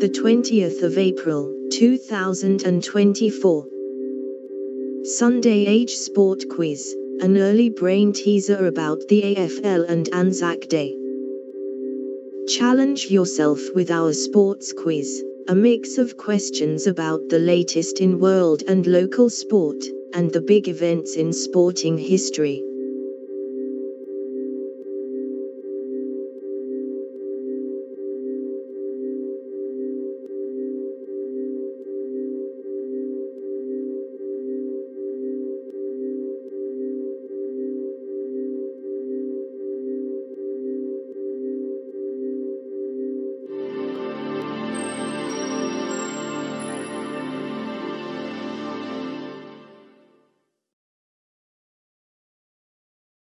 The 20th of April, 2024. Sunday Age Sport Quiz, an early brain teaser about the AFL and Anzac Day. Challenge yourself with our sports quiz, a mix of questions about the latest in world and local sport, and the big events in sporting history.